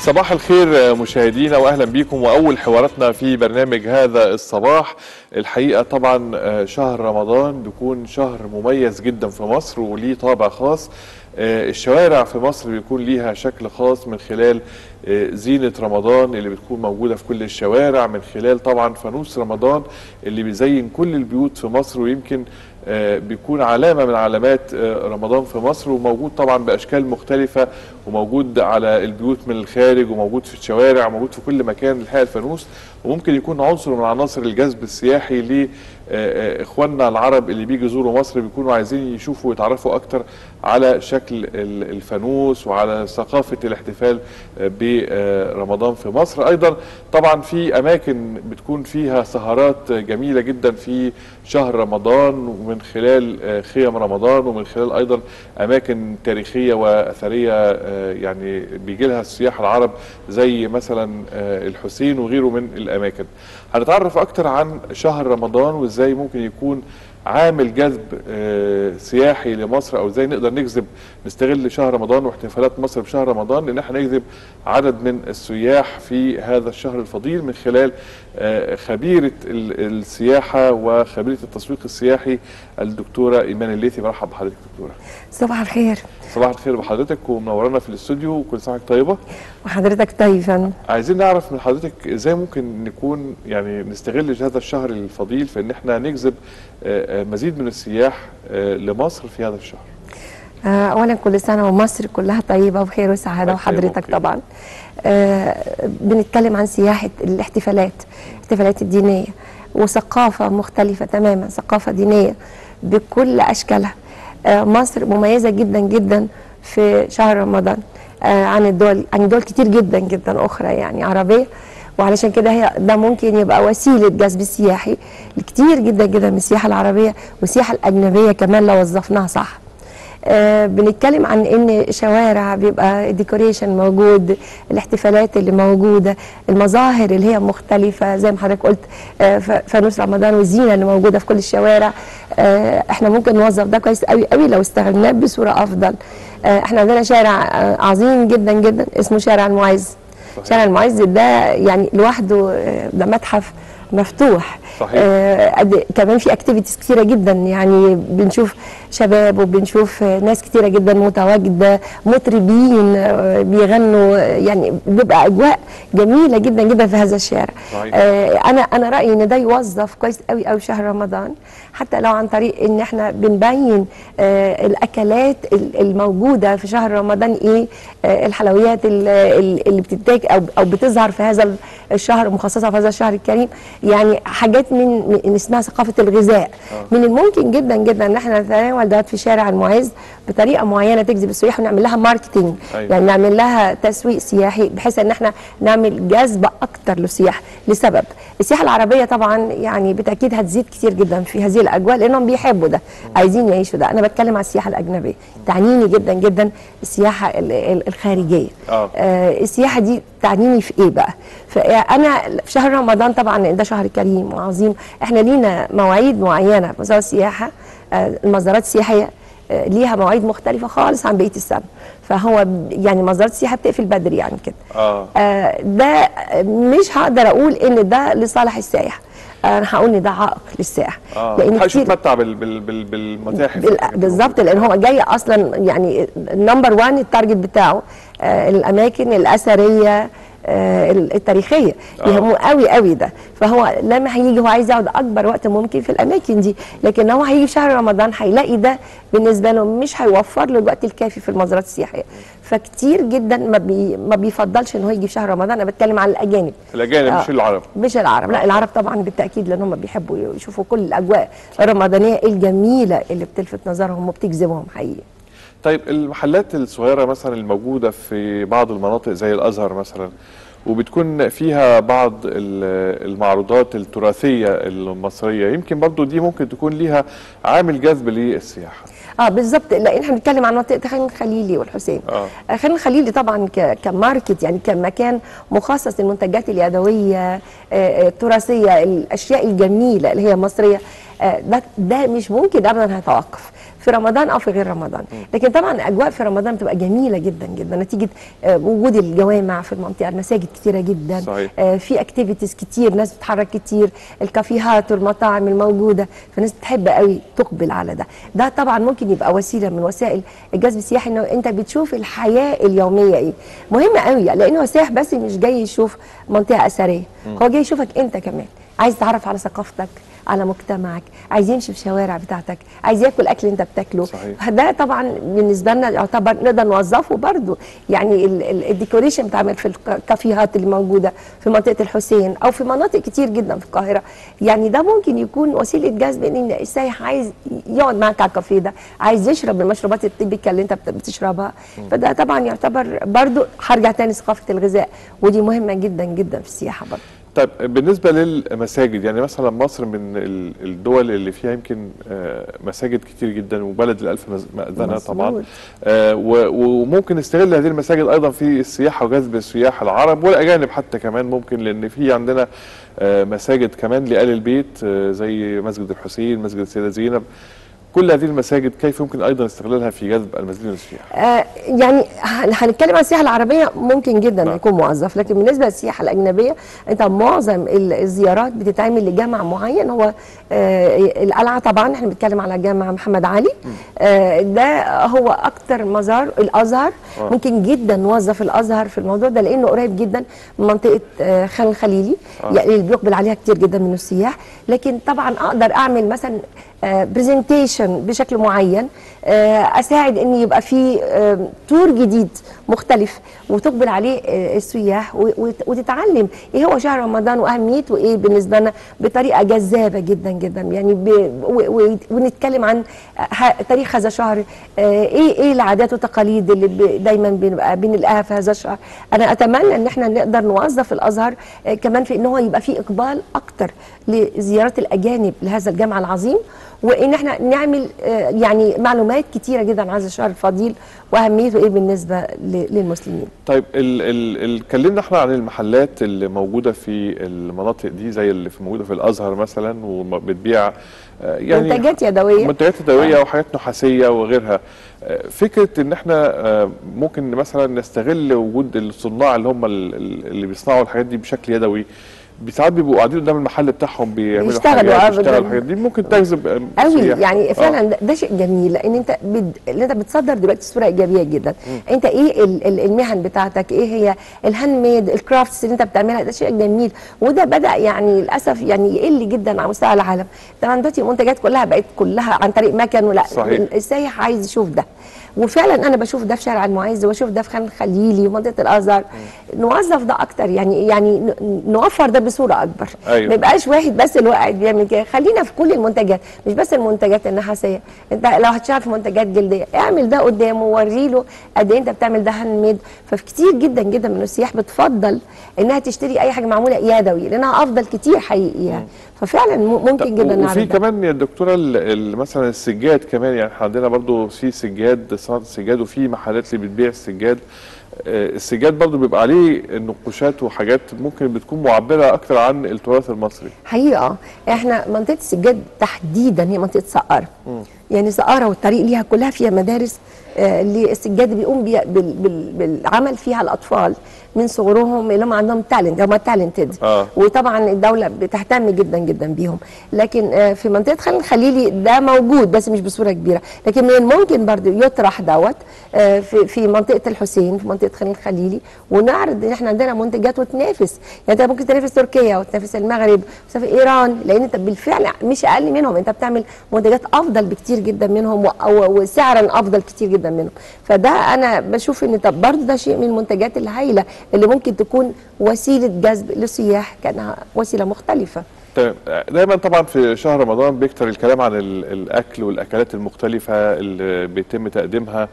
صباح الخير مشاهدينا واهلا بكم وأول حواراتنا في برنامج هذا الصباح. الحقيقة طبعا شهر رمضان بيكون شهر مميز جدا في مصر وليه طابع خاص. الشوارع في مصر بيكون ليها شكل خاص من خلال زينة رمضان اللي بتكون موجودة في كل الشوارع من خلال طبعا فانوس رمضان اللي بيزين كل البيوت في مصر ويمكن بيكون علامة من علامات رمضان في مصر وموجود طبعا بأشكال مختلفة وموجود على البيوت من الخارج وموجود في الشوارع وموجود في كل مكان الحقيقة الفانوس وممكن يكون عنصر من عناصر الجذب السياحي لاخواننا العرب اللي بيجوا يزوروا مصر بيكونوا عايزين يشوفوا ويتعرفوا أكتر على شكل الفانوس وعلى ثقافة الاحتفال برمضان في مصر. أيضا طبعا في أماكن بتكون فيها سهرات جميلة جدا في شهر رمضان ومن خلال خيم رمضان ومن خلال أيضا أماكن تاريخية وأثرية يعني بيجي لها السياح العرب زي مثلا الحسين وغيره من الأماكن. هنتعرف أكتر عن شهر رمضان وإزاي ممكن يكون عامل جذب سياحي لمصر أو إزاي نقدر نجذب نستغل شهر رمضان واحتفالات مصر بشهر رمضان إن إحنا نجذب عدد من السياح في هذا الشهر الفضيل من خلال خبيرة السياحة وخبيرة التسويق السياحي الدكتورة ايمان الليثي. برحب بحضرتك دكتورة. صباح الخير. صباح الخير بحضرتك ومنورانا في الاستوديو وكل سنة طيبة. وحضرتك طيبا. عايزين نعرف من حضرتك إزاي ممكن نكون يعني نستغل هذا الشهر الفضيل في ان إحنا نجذب مزيد من السياح لمصر في هذا الشهر؟ اولا كل سنة ومصر كلها طيبة وخير وسعادة وحضرتك طبعا. بنتكلم عن سياحه الاحتفالات الاحتفالات الدينية وثقافة مختلفة تماما ثقافة دينية بكل أشكالها. مصر مميزة جدا جدا في شهر رمضان عن الدول عن دول كتير جدا جدا أخرى يعني عربية وعلشان كده هي ده ممكن يبقى وسيلة جذب سياحي لكتير جدا جدا من السياحة العربية والسياحة الأجنبية كمان لو وظفناها صح. آه بنتكلم عن إن شوارع بيبقى ديكوريشن موجود الاحتفالات اللي موجودة المظاهر اللي هي مختلفة زي ما حضرتك قلت آه فانوس رمضان والزينة اللي موجودة في كل الشوارع. آه إحنا ممكن نوظف ده كويس قوي قوي لو استغلناه بصورة أفضل. إحنا عندنا شارع عظيم جدا جدا اسمه شارع المعز. شارع المعز ده يعني لوحده ده متحف مفتوح. صحيح. آه كمان في اكتيفيتيز كتيرة جدا. يعني بنشوف شباب وبنشوف ناس كتيرة جدا متواجدة مطربين آه بيغنوا يعني بيبقى أجواء جميلة جدا جدا في هذا الشارع. آه أنا أنا رأيي إن ده يوظف كويس قوي قوي شهر رمضان حتى لو عن طريق إن إحنا بنبين آه الأكلات الموجودة في شهر رمضان إيه الحلويات اللي بتنتج أو أو بتظهر في هذا الشهر مخصصة في هذا الشهر الكريم يعني حاجات من, اسمها ثقافة الغذاء. من الممكن جدا جدا إن إحنا نتناول دوت في شارع المعز بطريقة معينة تجذب السياح ونعمل لها ماركتنج أيوة. يعني نعمل لها تسويق سياحي بحيث إن إحنا نعمل جذب أكتر للسياح لسبب. السياحه العربية طبعا يعني بالتأكيد هتزيد كتير جدا في هذه الأجواء لأنهم بيحبوا ده عايزين يعيشوا ده. أنا بتكلم على السياحه الاجنبيه تعنيني جدا جدا السياحه الخارجية. آه. آه السياحه دي تعنيني في إيه بقى؟ فانا في شهر رمضان طبعا ده شهر كريم وعظيم. إحنا لينا مواعيد معينة في السياحة. المزارات السياحية آه ليها مواعيد مختلفة خالص عن بقيه السنة فهو يعني مزارات السياحة بتقفل بدري يعني كده. آه. آه ده مش هقدر أقول إن ده لصالح السائح. أنا هقول إن ده عائق للسائح. آه. لأن كتير يتمتع بال بال بال بالمتاحف. بال بالظبط لأن هو جاي أصلا يعني ال number 1 ال target بتاعه آه الأماكن الأثرية آه التاريخية. يهمه قوي قوي ده. فهو لما هيجي هو عايز يقعد أكبر وقت ممكن في الأماكن دي. لكن هو هيجي في شهر رمضان هيلاقي ده بالنسبة له مش هيوفر له الوقت الكافي في المزارات السياحية. فكتير جدا ما بي ما بيفضلش إن هو يجي في شهر رمضان. أنا بتكلم على الأجانب. الأجانب آه مش العرب. مش العرب. لا العرب طبعا بالتأكيد لأن هم بيحبوا يشوفوا كل الأجواء الرمضانية الجميلة اللي بتلفت نظرهم وبتجذبهم حقيقي. طيب المحلات الصغيرة مثلا الموجودة في بعض المناطق زي الأزهر مثلا وبتكون فيها بعض المعروضات التراثية المصرية يمكن برضو دي ممكن تكون ليها عامل جذب للسياحة. آه بالظبط لأن إحنا بنتكلم عن منطقة خان الخليلي والحسين. آه. خان الخليلي طبعا كماركت يعني كمكان مخصص للمنتجات اليدوية التراثية الأشياء الجميلة اللي هي مصرية. ده ده مش ممكن ابدا هيتوقف. في رمضان أو في غير رمضان. لكن طبعا الأجواء في رمضان بتبقى جميلة جدا جدا. نتيجة آه، وجود الجوامع في المنطقة المساجد كتيرة جدا. صحيح. آه، في اكتيفيتيز كتير ناس بتتحرك كتير الكافيهات والمطاعم الموجودة. فالناس بتحب قوي تقبل على ده. ده طبعا ممكن يبقى وسيلة من وسائل الجذب السياحي إنه أنت بتشوف الحياة اليومية إيه. مهم قوي لأن هو السائح بس مش جاي يشوف منطقة أثرية. هو جاي يشوفك أنت كمان. عايز تعرف على ثقافتك على مجتمعك عايز يمشي في الشوارع بتاعتك عايز ياكل أكل أنت بتاكله. صحيح. ده طبعا بالنسبة لنا يعتبر نقدر نوظفه برضو. يعني ال- ال- الديكوريشن بتعمل في الكافيهات اللي موجودة في منطقة الحسين أو في مناطق كتير جدا في القاهرة. يعني ده ممكن يكون وسيلة جذب إن السائح عايز يقعد معاك على الكافيه ده عايز يشرب المشروبات التبكه اللي أنت بت- بتشربها. فده طبعا يعتبر برضو هرجع تاني ثقافه الغذاء ودي مهمة جدا جدا في السياحة برضو. طيب بالنسبة للمساجد يعني مثلا مصر من ال- الدول اللي فيها يمكن آه، مساجد كتير جدا وبلد الألف مأذنة طبعا. آه، و- وممكن نستغل هذه المساجد أيضا في السياحة وجذب السياح العرب والأجانب حتى كمان. ممكن لأن في عندنا آه، مساجد كمان لآل البيت زي مسجد الحسين مسجد السيدة زينب. كل هذه المساجد كيف يمكن أيضا استغلالها في جذب المزيد من السياح آه، يعني هن- هنتكلم عن السياحة العربية ممكن جدا نعم. يكون موظف لكن بالنسبة للسياحة الأجنبية أنت معظم ال- الزيارات بتتعمل لجامع معين هو آه، القلعة طبعا إحنا بنتكلم على جامع محمد علي آه، ده هو أكتر مزار الأزهر آه. ممكن جدا نوظف الأزهر في الموضوع ده لأنه قريب جدا من منطقة آه، خان الخليلي آه. يعني اللي بيقبل عليها كتير جدا من السياح لكن طبعا أقدر أعمل مثلا برزنتيشن بشكل معين آه، أساعد ان يبقى في آه، تور جديد مختلف وتقبل عليه آه، السياح وتتعلم إيه هو شهر رمضان واهميته إيه بالنسبة لنا بطريقة جذابة جدا جدا يعني. ونتكلم عن. تاريخ هذا الشهر آه، إيه إيه العادات والتقاليد اللي. دايما بنبقى بنلاقيها في هذا الشهر أنا أتمنى إن إحنا نقدر نوظف الأزهر آه، كمان في إن هو يبقى في إقبال أكتر لزياره الأجانب لهذا الجامع العظيم وان إحنا نعمل آه، يعني معلومات كتيرة جدا عن هذا الشهر الفضيل وأهميته إيه بالنسبة للمسلمين. طيب اتكلمنا إحنا عن المحلات اللي موجودة في المناطق دي زي اللي في موجودة في الأزهر مثلا وبتبيع آه، يعني منتجات يدوية. منتجات يدوية وحاجات نحاسية وغيرها. آه، فكرة إن إحنا آه، ممكن مثلا نستغل وجود الصناع اللي هم ال- ال- اللي بيصنعوا الحاجات دي بشكل يدوي ساعات بيبقوا قاعدين قدام المحل بتاعهم بيعملوا بيشتغلوا حاجات. بيشتغلوا الحاجات دي. ممكن تجذب آه، قوي. يعني آه. فعلا ده, ده شيء جميل لأن أنت بد... اللي أنت بتصدر دلوقتي صورة إيجابية جدا. أنت إيه ال... ال- المهن بتاعتك؟ إيه هي ال handmade ال crafts اللي أنت بتعملها؟ ده شيء جميل. وده بدأ يعني للأسف يعني يقل جدا على مستوى العالم. طبعا دلوقتي المنتجات كلها بقت كلها عن طريق مكن ولا صحيح. السايح عايز يشوف ده. وفعلا أنا بشوف ده في شارع المعز وبشوف ده في خان الخليلي ومنطقة الأزهر. نوظف ده أكتر يعني يعني نوفر ده بصورة أكبر. أيوة. ما يبقاش واحد بس اللي قاعد بيعمل كده. خلينا في كل المنتجات مش بس المنتجات النحاسية. أنت لو هتشتغل في منتجات جلدية اعمل ده قدامه ووري له قد إيه أنت بتعمل ده handmade ففي كتير جدا جدا من السياح بتفضل إنها تشتري أي حاجة معمولة يدوي لأنها أفضل كتير حقيقي يعني. ففعلا ممكن جدا وفي نعمل ده كمان يا دكتورة مثلا السجاد كمان يعني عندنا برضو في سجاد صناعه السجاد وفي محلات اللي بتبيع السجاد. آه، السجاد برضو بيبقى عليه نقوشات وحاجات ممكن بتكون معبرة أكتر عن التراث المصري. حقيقة. إحنا منطقة السجاد تحديدا هي منطقة سقارة. يعني سقارة والطريق ليها كلها فيها مدارس آه، اللي السجاد بيقوم بالعمل فيها الأطفال. من صغرهم اللي هم عندهم تالنت هم تالنتد آه. وطبعا الدولة بتهتم جدا جدا بيهم. لكن آه، في منطقة خان الخليلي ده موجود بس مش بصورة كبيرة. لكن من الممكن برضه يطرح دوت آه، في في منطقة الحسين في منطقة خان الخليلي ونعرض إن إحنا عندنا منتجات وتنافس. يعني أنت ممكن تنافس تركيا وتنافس المغرب وتنافس إيران. لأن أنت بالفعل مش أقل منهم. أنت بتعمل منتجات أفضل بكتير جدا منهم وسعرا أفضل كتير جدا منهم. فده أنا بشوف إن طب برضه ده شيء من المنتجات الهائله اللي ممكن تكون وسيلة جذب للسياح كأنها وسيلة مختلفة. تمام دايما طبعا في شهر رمضان بيكتر الكلام عن ال- الأكل والأكلات المختلفة اللي بيتم تقديمها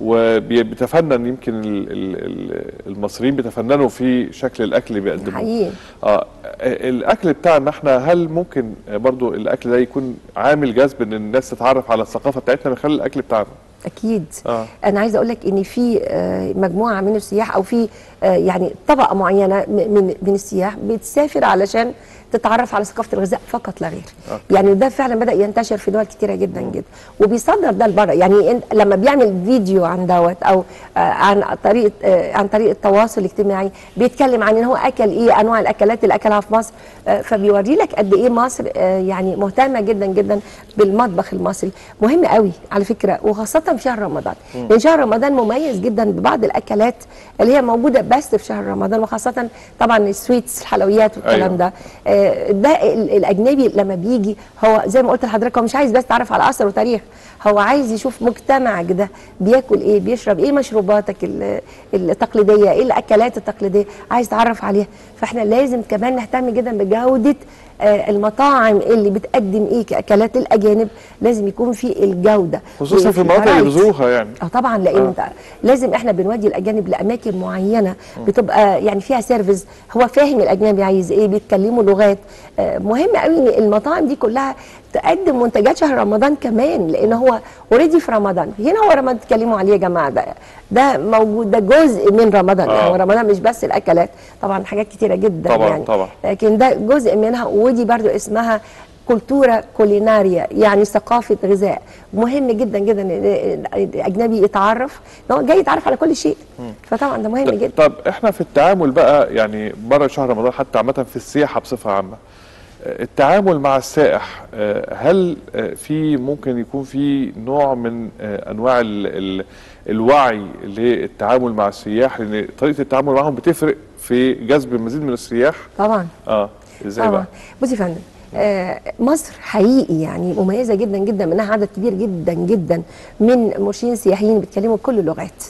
وبيتفنن يمكن ال- ال- ال- المصريين بيتفننوا في شكل الأكل اللي بيقدموه. حقيقي. آه الأكل بتاعنا إحنا هل ممكن برضو الأكل ده يكون عامل جذب إن الناس تتعرف على الثقافة بتاعتنا من خلال الأكل بتاعنا؟ أكيد. آه. أنا عايزة أقول لك إن في آه، مجموعة من السياح أو في آه، يعني طبقة معينة من من السياح بتسافر علشان تتعرف على ثقافة الغذاء فقط لا غير. أوكي. يعني ده فعلا بدأ ينتشر في دول كتيرة جدا جدا. وبيصدر ده لبره. يعني لما بيعمل فيديو عن دوت أو آه، عن طريقة آه، عن طريق التواصل الاجتماعي بيتكلم عن إن هو أكل إيه أنواع الأكلات اللي أكلها في مصر آه، فبيوري لك قد إيه مصر يعني مهتمة جدا جدا بالمطبخ المصري. مهم قوي على فكرة وخاصة في شهر رمضان. لأن شهر رمضان مميز جدا ببعض الأكلات اللي هي موجودة بس في شهر رمضان وخاصة طبعا السويتس الحلويات والكلام أيوة. ده. ده ال- الأجنبي لما بيجي هو زي ما قلت لحضرتك هو مش عايز بس يتعرف على أثر وتاريخ هو عايز يشوف مجتمعك ده بياكل إيه بيشرب إيه مشروباتك ال- التقليدية إيه الأكلات التقليدية عايز يتعرف عليها. فإحنا لازم كمان نهتم جدا بجودة آه، المطاعم اللي بتقدم إيه كأكلات الأجانب لازم يكون في الجودة. خصوصا في المناطق اللي بذوقها يعني. آه طبعا لأن آه. انت لازم إحنا بنودي الأجانب لأماكن معينة بتبقى يعني فيها service هو فاهم الأجنبي عايز إيه بيتكلموا لغات. آه، مهم قوي إن المطاعم دي كلها تقدم منتجات شهر رمضان كمان لأن هو already في رمضان. هنا هو رمضان تتكلموا عليه يا جماعة. ده ده موجود ده جزء من رمضان. آه. يعني رمضان مش بس الأكلات. طبعا حاجات كتيرة جدا طبعاً، يعني. طبعاً. لكن ده جزء منها ودي برضو اسمها كولتورا كوليناريا يعني ثقافة غذاء. مهم جدا جدا إن الأجنبي يتعرف هو جاي يتعرف على كل شيء. فطبعا ده مهم جدا. طب إحنا في التعامل بقى يعني بره شهر رمضان حتى عامة في السياحة بصفة عامة التعامل مع السائح آه، هل آه، في ممكن يكون في نوع من آه، أنواع ال ال الوعي للتعامل مع السياح؟ لأن طريقة التعامل معهم بتفرق في جذب المزيد من السياح. طبعا. آه إزاي طبعا. بقى بصي يا فندم آه، مصر حقيقي يعني مميزة جدا جدا منها عدد كبير جدا جدا من مرشدين سياحيين بيتكلموا كل اللغات.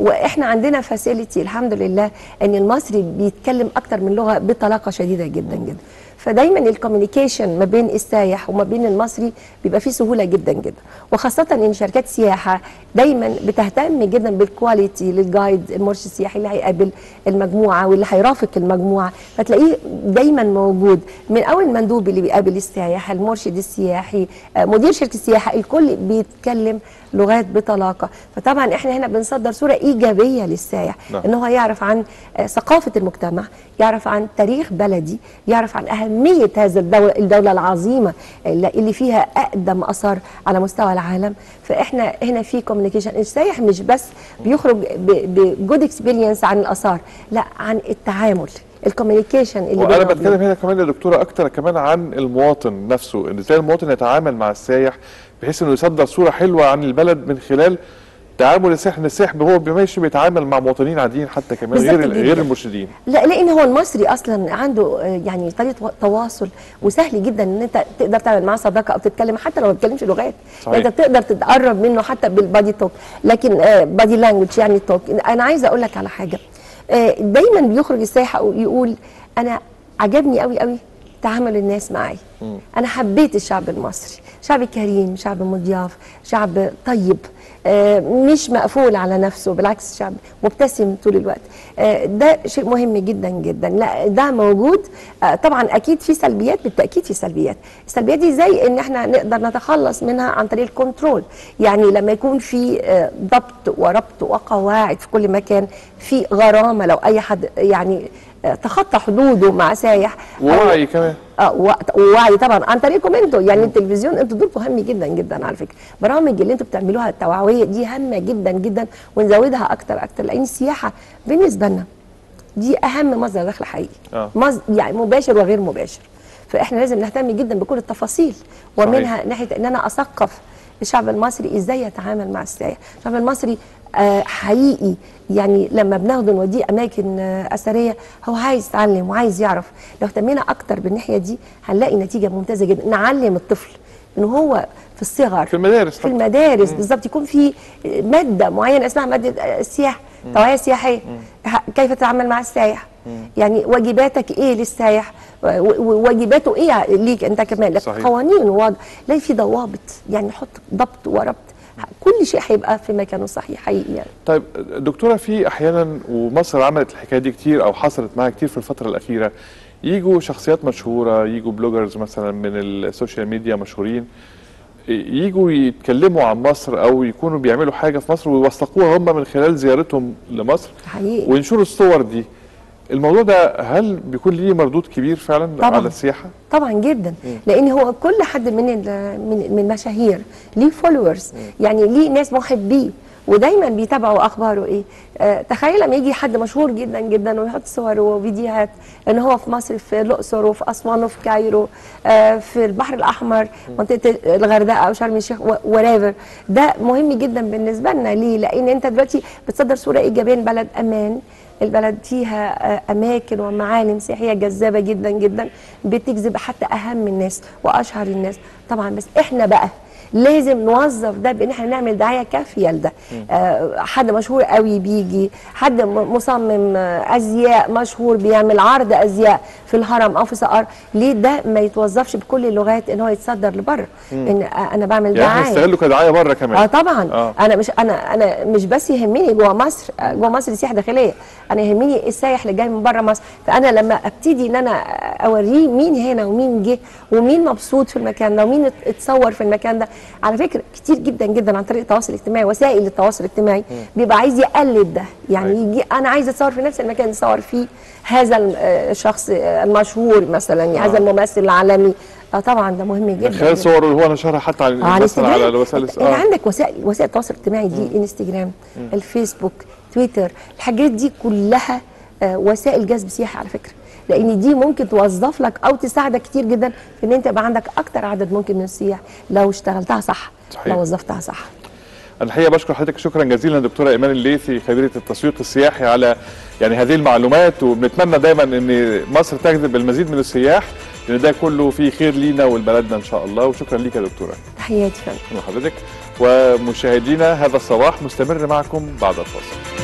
وإحنا عندنا facility الحمد لله إن المصري بيتكلم أكتر من لغة بطلاقة شديدة جدا جدا. فدايما ال communication ما بين السايح وما بين المصري بيبقى فيه سهولة جدا جدا. وخاصة إن شركات سياحة دايما بتهتم جدا بالكواليتي للجايد المرشد السياحي اللي هيقابل المجموعة واللي هيرافق المجموعة. فتلاقيه دايما موجود. من أول المندوب اللي بيقابل السائح المرشد السياحي آه، مدير شركة السياحه الكل بيتكلم لغات بطلاقة. فطبعا إحنا هنا بنصدر صورة إيجابية للسائح نعم. إن هو يعرف عن آه، ثقافة المجتمع يعرف عن تاريخ بلدي يعرف عن اهميه هذا الدولة الدولة العظيمة اللي فيها أقدم اثار على مستوى العالم. فاحنا هنا في communication السائح مش بس بيخرج ب good experience عن الآثار لا عن التعامل ال communication اللي وأنا بتكلم. هنا كمان يا دكتورة أكتر كمان عن المواطن نفسه. إن إزاي المواطن يتعامل مع السائح بحيث إنه يصدر صورة حلوة عن البلد من خلال تعامل السائح ان السائح هو ماشي بيتعامل مع مواطنين عاديين حتى كمان غير غير. المرشدين. لا لأن هو المصري أصلا عنده آه، يعني طريقة تواصل وسهل جدا إن أنت تقدر تعمل معاه صداقة أو تتكلم حتى لو ما بتتكلمش لغات. صحيح. يعني انت تقدر تتقرب منه حتى بالبادي توك. لكن بادي لانجوج يعني توك. أنا عايزة أقول لك على حاجة. آه، دايما بيخرج السائح ويقول أنا عجبني قوي قوي تعامل الناس معي. أنا حبيت الشعب المصري شعب كريم شعب مضياف شعب طيب. آه، مش مقفول على نفسه بالعكس شعب مبتسم طول الوقت. آه، ده شيء مهم جدا جدا. لا ده موجود. آه، طبعا أكيد في سلبيات بالتأكيد في سلبيات. السلبيات دي زي إن إحنا نقدر نتخلص منها عن طريق الكنترول. يعني لما يكون في ضبط وربط وقواعد في كل مكان في غرامة لو أي حد يعني تخطى حدوده مع سايح. ووعي كمان. آه ووعي طبعا. عن طريقكم أنتوا يعني التلفزيون أنتوا دوركم هام جدا جدا على فكرة. برامج اللي أنتوا بتعملوها التوعوية دي هامة جدا جدا ونزودها أكتر أكتر لأن السياحة بالنسبة لنا دي أهم مصدر دخل حقيقي. آه. مصدر يعني مباشر وغير مباشر. فإحنا لازم نهتم جدا بكل التفاصيل ومنها ناحية إن أنا أثقف الشعب المصري إزاي يتعامل مع السائح الشعب المصري آه حقيقي يعني لما بناخده نوديه أماكن آه أثرية هو عايز يتعلم وعايز يعرف. لو اهتمينا أكتر بالناحية دي هنلاقي نتيجة ممتازة جدا. نعلم الطفل ان هو في الصغر في المدارس في. المدارس بالظبط يكون في مادة معينة اسمها مادة السياحه توعية سياحية. كيف تتعامل مع السائح يعني واجباتك إيه و- وواجباته إيه ليك أنت كمان؟ لك صحيح. قوانين واضح لا في ضوابط؟ يعني حط ضبط وربط. كل شيء هيبقى في مكانه الصحيح حقيقي يعني. طيب دكتورة في أحيانا ومصر عملت الحكاية دي كتير أو حصلت معاها كتير في الفترة الأخيرة يجوا شخصيات مشهورة يجوا bloggers مثلا من ال social media مشهورين يجوا يتكلموا عن مصر أو يكونوا بيعملوا حاجة في مصر ويوثقوها هم من خلال زيارتهم لمصر حقيقي. وينشروا الصور دي. الموضوع ده هل بيكون ليه مردود كبير فعلا طبعاً. على السياحة؟ طبعا جدا. لأن هو كل حد من من المشاهير ليه followers يعني ليه ناس محبيه ودايما بيتابعوا أخباره إيه. آه تخيل لما يجي حد مشهور جدا جدا ويحط صور وفيديوهات إن هو في مصر في الأقصر وفي أسوان وفي كايرو آه في البحر الأحمر منطقة الغردقة أو شرم الشيخ وريفر ده مهم جدا بالنسبة لنا. ليه؟ لأن أنت دلوقتي بتصدر صورة إيجابية بلد أمان. البلد فيها آه، أماكن ومعالم سياحية جذابة جدا جدا بتجذب حتى أهم الناس وأشهر الناس. طبعا بس إحنا بقى لازم نوظف ده بان إحنا نعمل دعاية كافية لده. آه حد مشهور قوي بيجي حد مصمم أزياء مشهور بيعمل عرض أزياء في الهرم أو في سقار ليه ده ما يتوظفش بكل اللغات إن هو يتصدر لبره؟ إن أنا بعمل يعني دعاية. نستغله كدعاية بره كمان. آه طبعا. آه. أنا مش أنا أنا مش بس يهمني جوه مصر آه، جوه مصر دي سياحه داخليه أنا يهمني السايح اللي جاي من بره مصر. فأنا لما أبتدي إن أنا أوريه مين هنا ومين جه ومين مبسوط في المكان ده ومين ات- اتصور في المكان ده على فكرة كتير جدا جدا عن طريق التواصل الاجتماعي وسائل التواصل الاجتماعي بيبقى عايز يقلد ده. يعني أيوة. يجي أنا عايز أتصور في نفس المكان اللي صور فيه هذا آه، الشخص آه، المشهور مثلا آه. هذا الممثل العالمي. آه طبعا ده مهم جدا من خلال صوره اللي هو نشرها حتى على مثلا على الوسائل آه. عندك وسائل وسائل التواصل الاجتماعي دي إنستجرام الفيسبوك تويتر الحاجات دي كلها آه، وسائل جذب سياحي على فكرة. لأن دي ممكن توظف لك أو تساعدك كتير جدا في ان انت يبقى عندك أكتر عدد ممكن من السياح لو اشتغلتها صح صحيح. لو وظفتها صح. أنا الحقيقة بشكر حضرتك شكرا جزيلا دكتورة إيمان الليثي خبيرة التسويق السياحي على يعني هذه المعلومات وبنتمنى دايما إن مصر تجذب المزيد من السياح لأن ده كله فيه خير لينا ولبلدنا إن شاء الله. وشكرا ليك يا دكتورة. تحياتي شكرا لحضرتك. ومشاهدينا هذا الصباح مستمر معكم بعد الفاصل.